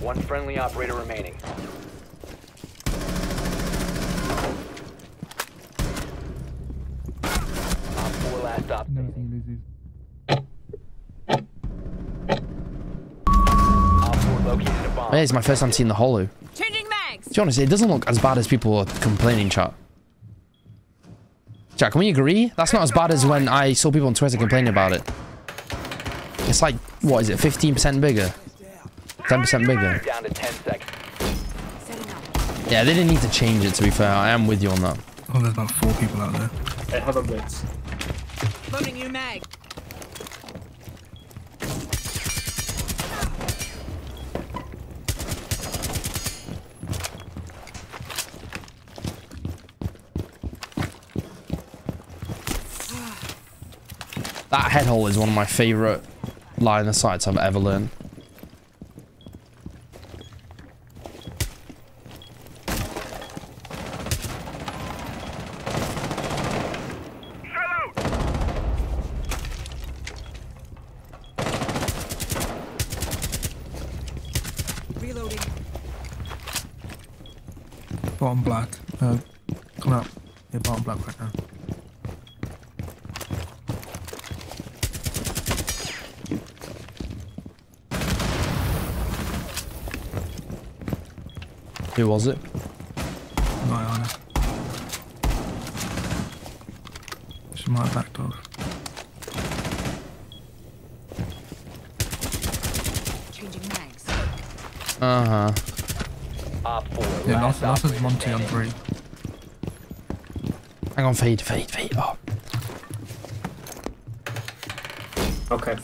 One friendly operator remaining. Op 4 last stop. Never seen Op 4 located a bomb. Yeah, it's my first time seeing the hollow. Changing mags. To be honest, it doesn't look as bad as people are complaining, chat. Chat, can we agree? That's not as bad as when I saw people on Twitter complaining about it. It's like, what is it, 15% bigger? 10% bigger? Down to 10 seconds. Yeah, they didn't need to change it, to be fair. I am with you on that. Oh, there's about four people out there. Hey, have a blitz. Loading new mag. That head hole is one of my favourite line of sights I've ever learned. Reloading. Bottom black. Uh, come out. Yeah, bottom black right now. Who was it? My honor. it. She might have backed. Changing mags. Uh-huh. Op 4 Yeah, last Last, last is Monty on three. Hang on, feed, feed, feed. Oh. Okay.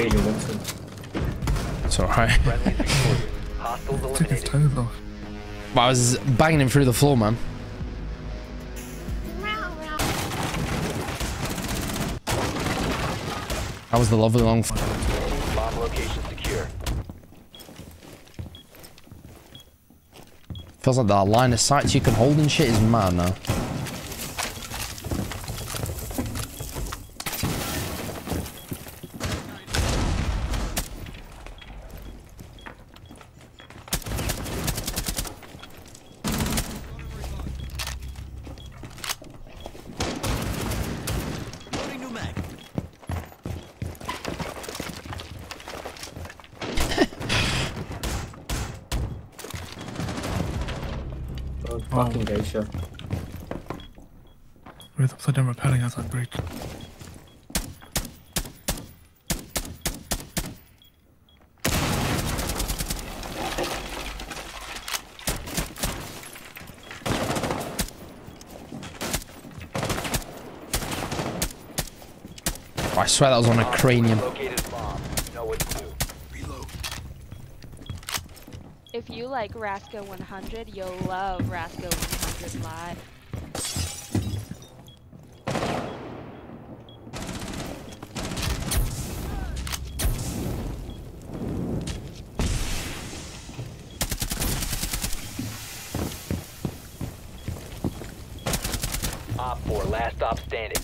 Me, you want to. It's alright. Friendly victorious. Hostiles Took his eliminated. toes off. But I was banging him through the floor, man. That was the lovely long... f- Bomb location secure. Feels like that line of sights you can hold and shit is mad now. Oh, fucking geisha. With upside down rappelling outside bridge. I swear that was on a cranium. Located a bomb. You know what to do. If you like Rasco 100, you'll love Rasco 100 Live. Op 4 last stop standing.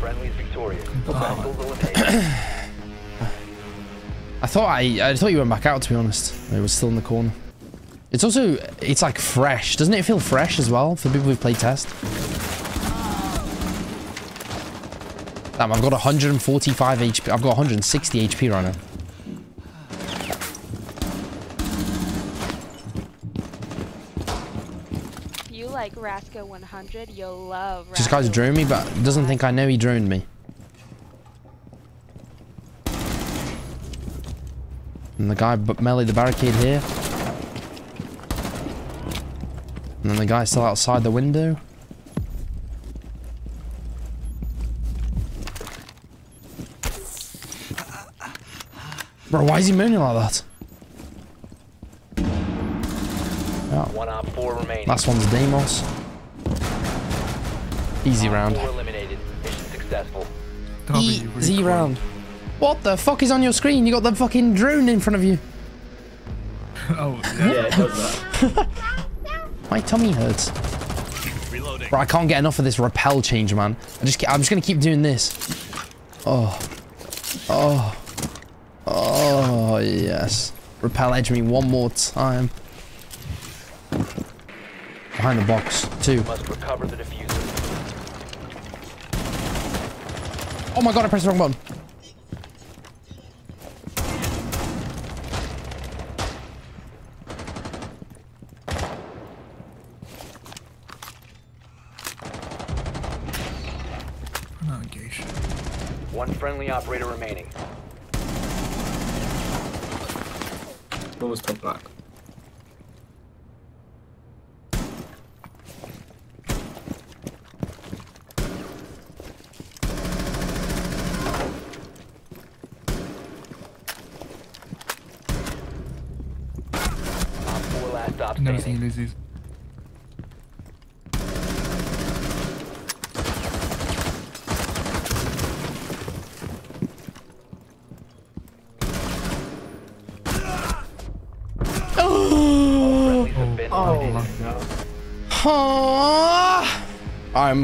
Friendly's victorious. Hostiles eliminated. I thought I I thought you went back out to be honest. It was still in the corner. It's also it's like fresh. Doesn't it feel fresh as well for people who've played test? Damn, I've got 145 HP. I've got 160 HP right now. If you like Rasco 100, you'll love This guy's droned me, but doesn't think I know he droned me. And the guy b- melee the barricade here. And then the guy's still outside the window. Bro, why is he moaning like that? Oh, One Op 4 remaining. last one's Deimos. Easy round. 4 eliminated. Mission successful. That'll be Easy really round. What the fuck is on your screen? You got the fucking drone in front of you. oh, yeah. Yeah, it does that. My tummy hurts. Bro, I can't get enough of this rappel change, man. I just, I'm just gonna keep doing this. Oh, oh, oh, yes. Rappel edge me one more time. Behind the box, two. Must recover the. Oh my god, I pressed the wrong button. No, geisha. One friendly operator remaining. What was top black? Op 4 last stop Never seen you these.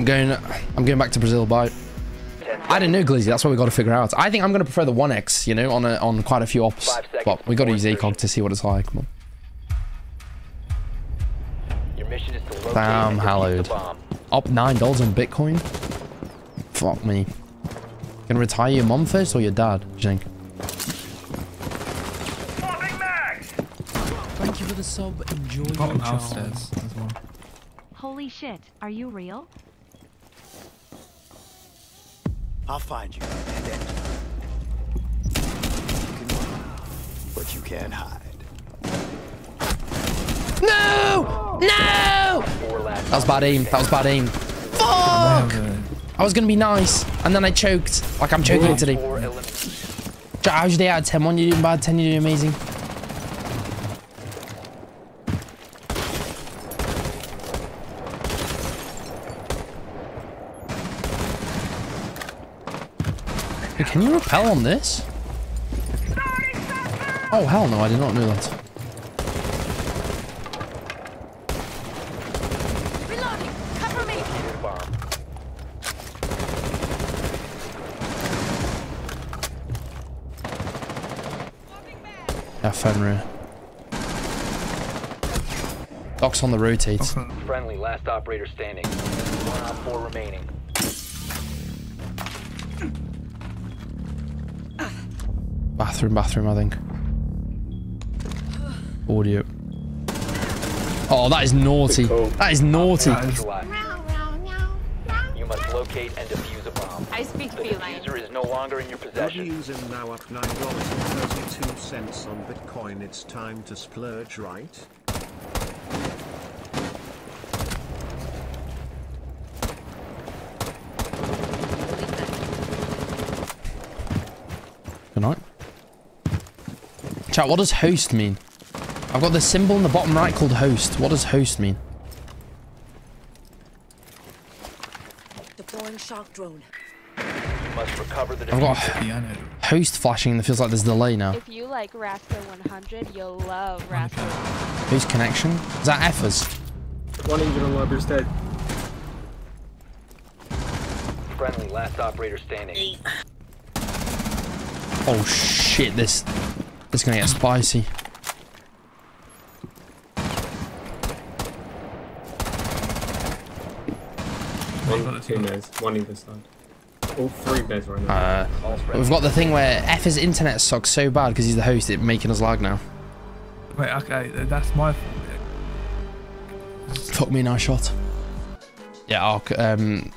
I'm going. I'm going back to Brazil. Bye. Ten I didn't know Glizzy. That's what we got to figure out. I think I'm going to prefer the 1x. You know, on a, on quite a few ops. Five But we got to use before ACOG to see what it's like. Come on. Your mission is to Damn, hallowed. Up nine dollars on Bitcoin. Fuck me. Gonna retire your mom first or your dad? Do you think? Thank you for the sub. Enjoy Bottom house stairs as well. Holy shit, are you real? I'll find you and end you. You can run, but you can't hide. No! No! That was bad aim. That was bad aim. I Fuck! have a I was gonna be nice, and then I choked. Like I'm choking today. Four eliminated. Ja- How's your day out of 10? One, you're doing bad. 10, you're doing amazing. Hey, can you rappel on this? Oh, hell no, I did not know that. Reloading. Cover me. Defuse the bomb. Yeah, Fenrir. Doc's on the rotate. Friendly last operator standing. One op 4 remaining. Bathroom, bathroom, I think. Audio. Oh, that is naughty. That is naughty. That is- Neutralized. You must locate and defuse a bomb. I speak The feline. defuser is no longer in your possession. Using now up $9.32 on Bitcoin. It's time to splurge, right? Good night. Chat, what does host mean? I've got the symbol in the bottom right called host. What does host mean? Deploying shock drone. You must recover the I've got host flashing and it feels like there's delay now. If you like Rasco 100, you'll love Rasco. Host connection? Is that Effers? One engine on library's dead. Friendly last operator standing. Oh shit, this, this is gonna get spicy. One, two beds. One either side. All three beds right now. Uh, we've got the thing where Effers internet sucks so bad because he's the host, it making us lag now. Wait, okay, that's my fault. Fuck me, nice shot. Yeah, Ark, um,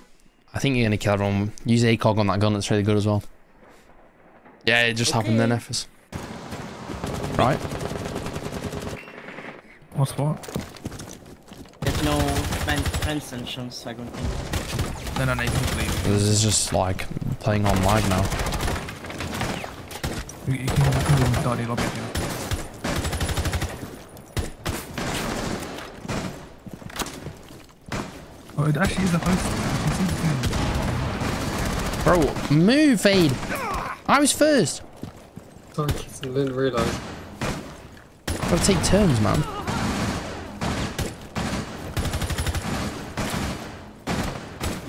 I think you're gonna kill everyone. Use ACOG on that gun, it's really good as well. Yeah, it just happened then, Effers. Right? What's what? There's no fan, fan sanctions, I don't think. Then I need to leave. This is just like playing on lag now. You, you can, you can go and start the lobby again. Oh, it actually is a host. I can see the thing. Bro, move, Fade. I was first. Fuck, I didn't realise. Gotta take turns, man.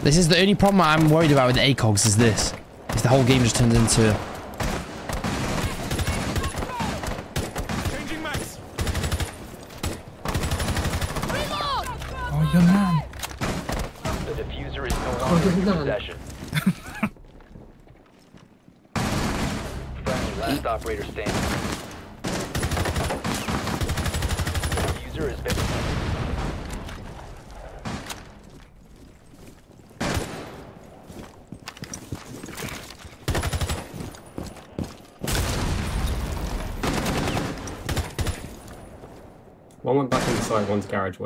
This is the only problem I'm worried about with ACOGs is this. If the whole game just turns into... Oh, young man. Oh, operator standing. Diffuser has been. One went back inside, one's garage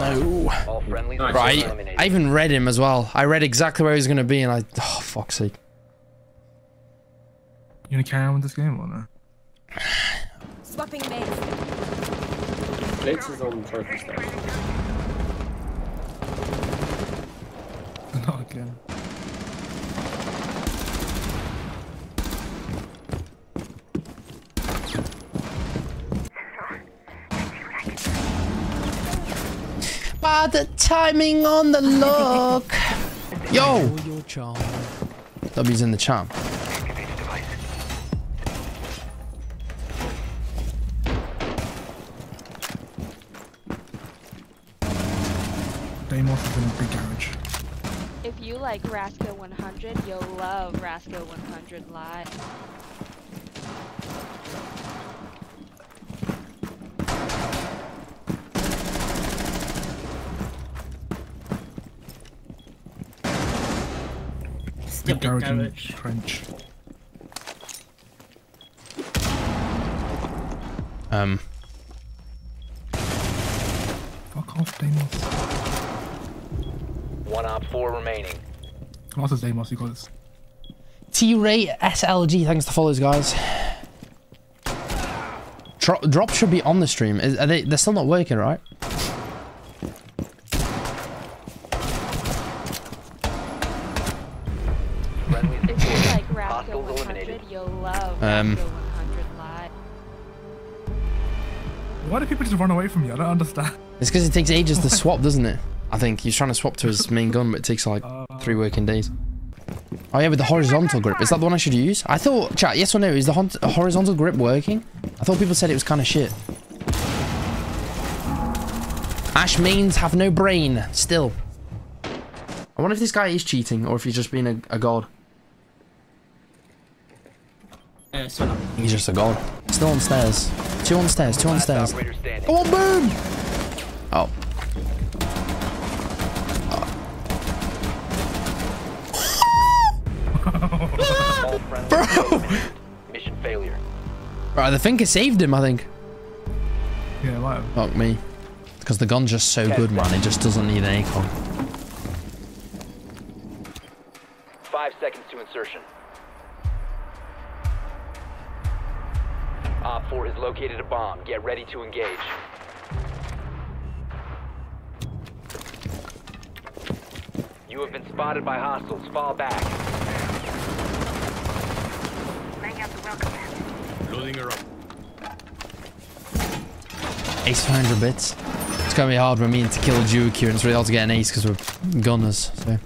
No. Nice. Right. I even read him as well. I read exactly where he was going to be and I... Oh, fuck's sake. You gonna carry on with this game or no? Swapping mates. Blitz is on trophy stage. Not again. Bad timing on the look. Yo. W's in the charm. Deimos is in a big garage. If you like Rasco 100, you'll love Rasco 100 Live. Still Big big garage garage. trench. Um, Fuck off, Deimos. One op four remaining. Lots of Deimos, you guys. T-Ray SLG, thanks to the follows, guys. Drop, drop should be on the stream. Is, are they? They're still not working, right? Um. Rasco 100 Live. Why do people just run away from you? I don't understand. It's because it takes ages to swap, doesn't it? I think he's trying to swap to his main gun, but it takes like three working days. Oh yeah, with the horizontal grip. Is that the one I should use? I thought, chat, yes or no, is the horizontal grip working? I thought people said it was kind of shit. Ash mains have no brain, still. I wonder if this guy is cheating, or if he's just being a, a god. Uh, so. He's just a god. Still on stairs. Two on stairs, two on last stairs. operator standing. Go on, boom! Oh. All friendlies. Mission failure. Right, the thinker saved him, I think. Yeah, might have. Fuck me. Because the gun's just so good, man. It just doesn't need an ACOG. Five seconds to insertion. Op 4 has located a bomb. Get ready to engage. You have been spotted by hostiles. Fall back. Laying out the welcome mat. Loading her Ace 500 bits. It's gonna be hard for me to kill a here, and it's really hard to get an ace because we're gunners, so.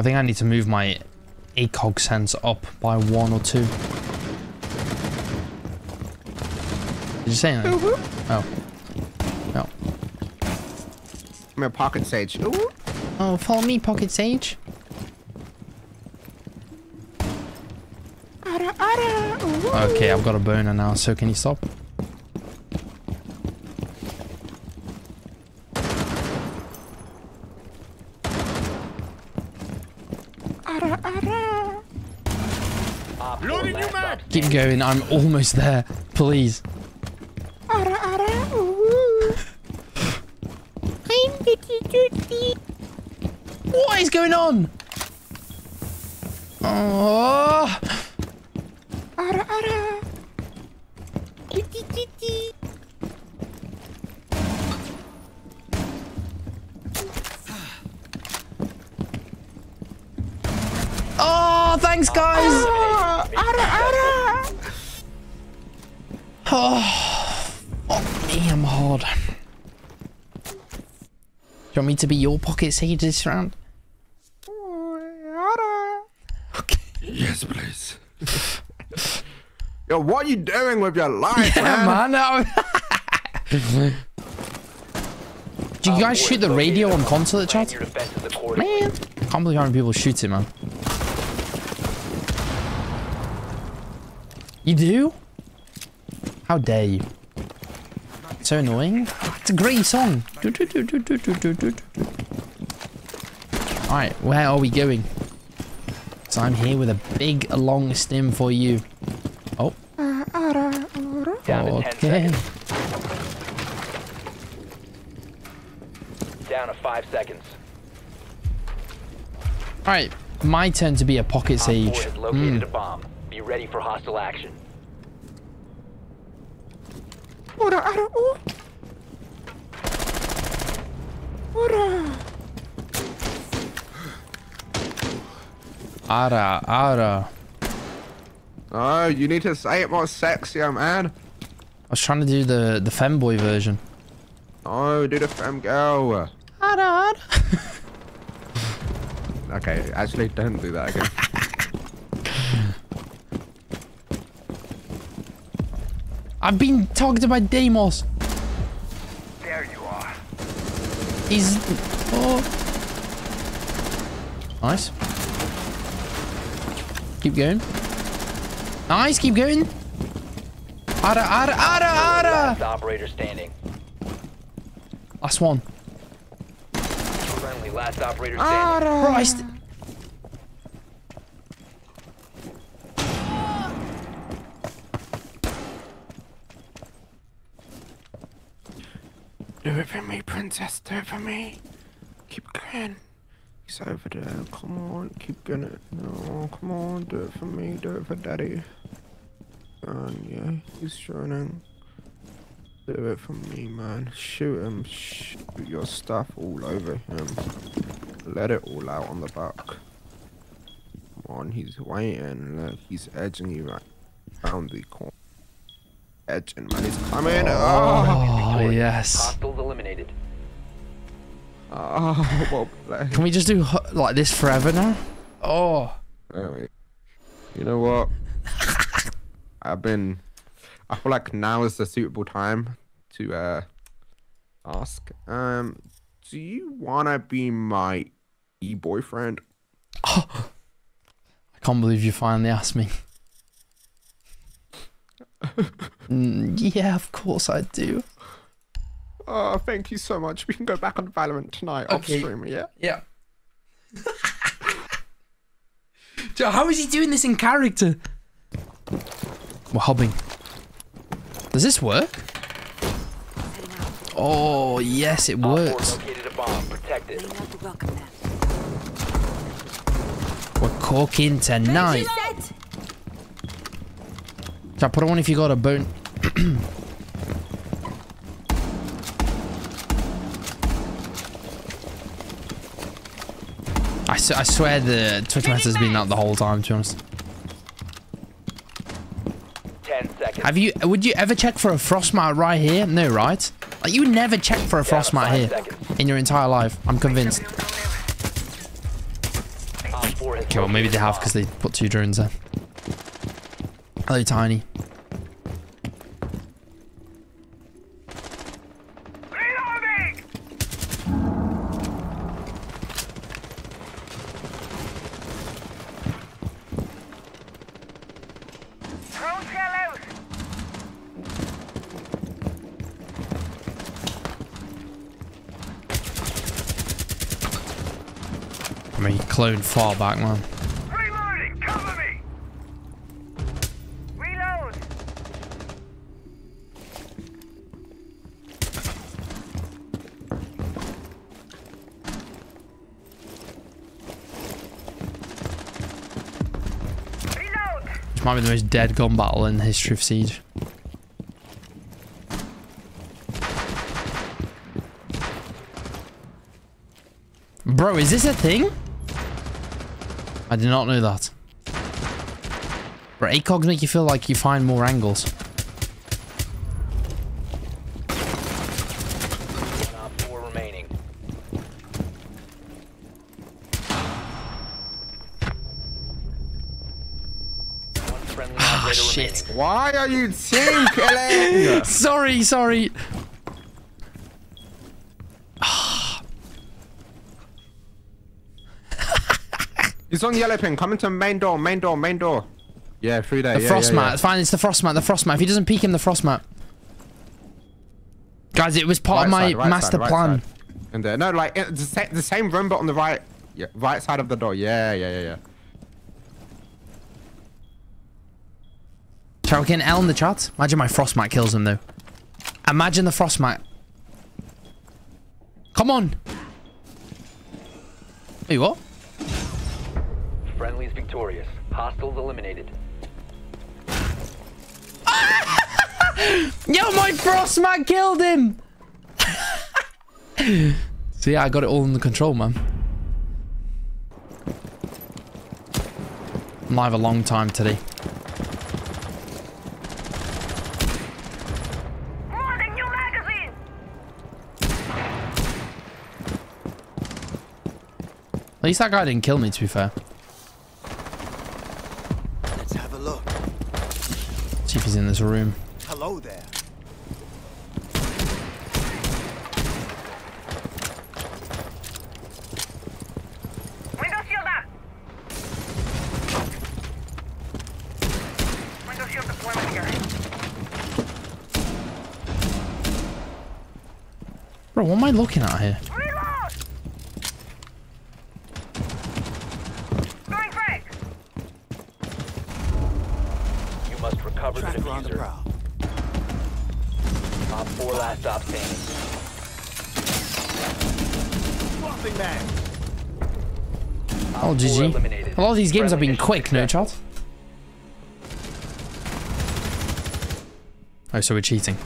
I think I need to move my ACOG sense up by one or two. Did you say anything? Oh. No. I'm a pocket sage. Ooh oh, follow me, pocket sage. Okay, I've got a burner now, so can you stop? Keep going, I'm almost there. Please. What is going on? Oh. Oh, want me to be your pocket sage this round? Okay. Yes, please. Yo, what are you doing with your life, Yeah, man? man. no. Do you guys shoot the um, radio on console chat? your defenses accordingly. Man, can't believe how many people shoot it, man. You do? How dare you? So annoying. It's a great song. Alright, where are we going? So I'm here with a big long stim for you. Oh. Down to 10 Okay. Down to 5 seconds. Alright, my turn to be a pocket sage. located Hmm. a bomb. Be ready for hostile action. Ara, ara. Oh, you need to say it more sexier, oh, man. I was trying to do the, the femboy version. Oh, do the femme girl. Ara, ara. Okay, actually, don't do that again. I've been targeted by Deimos. There you are. He's. Oh. Nice. Keep going. Nice, keep going. Ara, ara, ara, ara. Last operator standing. Last one. Friendly last operator standing. Christ. Do it for me, princess. Do it for me. Keep going. He's over there. Come on, keep it. No, come on, do it for me. Do it for daddy. And yeah, he's shining. Do it for me, man. Shoot him. Shoot your stuff all over him. Let it all out on the back. Come on, he's waiting. Look, he's edging you right around the corner. Edging, man. He's coming. Oh, Oh, yes. Hostiles eliminated. oh well played. Can we just do like this forever now? Oh. Anyway, you know what? I've been. I feel like now is the suitable time to uh ask. Um, do you wanna be my e boyfriend? Oh, I can't believe you finally asked me. Mm, yeah, of course I do. Oh, thank you so much. We can go back on Valorant tonight off Okay. stream. Yeah. Yeah. Joe, how is he doing this in character? We're hobbing. Does this work? Oh, yes, it works. located a bomb. Protect it. We're corking tonight. Shall I put on if you got a bone? s- I swear the Twitch message's been up the whole time, to be honest. 10 seconds. Have you, would you ever check for a frostmite right here? No, right? Like, you would never check for a Down to frostmite here seconds. in your entire life. I'm convinced. Op 4 has Okay, well, maybe they have because they put two drones there. Hello, Tiny. Clone far back, man. Reloading! Cover me! Reload! This might be the most dead gun battle in the history of Siege. Bro, is this a thing? I did not know that. Bro, ACOGs make you feel like you find more angles. One op four remaining. One friendly Ah, shit. Why are you team killing? sorry, sorry. He's on the yellow pin. Coming to main door, main door, main door. Yeah, through there. The yeah, frost yeah, mat. yeah. Fine, it's the frost mat. The frost mat. If he doesn't peek him, the frost mat. Guys, it was part of my side, right master side, right plan. side. And there. No, like it- the, sa the same room, but on the right, yeah, right side of the door. Yeah, yeah, yeah, yeah. Shall we get an L in the chat? Imagine my frost mat kills him though. Imagine the frost mat. Come on. Wait, what? Friendly's victorious. Hostiles eliminated. Yo, my frost mat killed him. See, I got it all under control, man. I'm live a long time today. Loading new magazine! At least that guy didn't kill me, to be fair. Let's have a look. See if he's in this room. Hello there. Window shield up! Window shield deployment here. Bro, what am I looking at here? Reload! Throwing frag! You must recover the defuser. Op four last stop standing. Swapping mag! Oh, Four GG. eliminated. A lot of these games have Friendly been quick, no successful. chat? Oh, so we're cheating.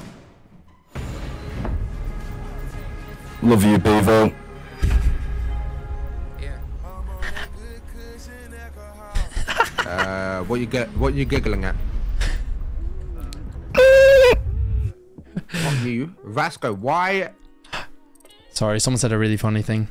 Love you, Bevo. Uh, what you get? What you giggling at? Not you, Vasco. Why? Sorry, someone said a really funny thing.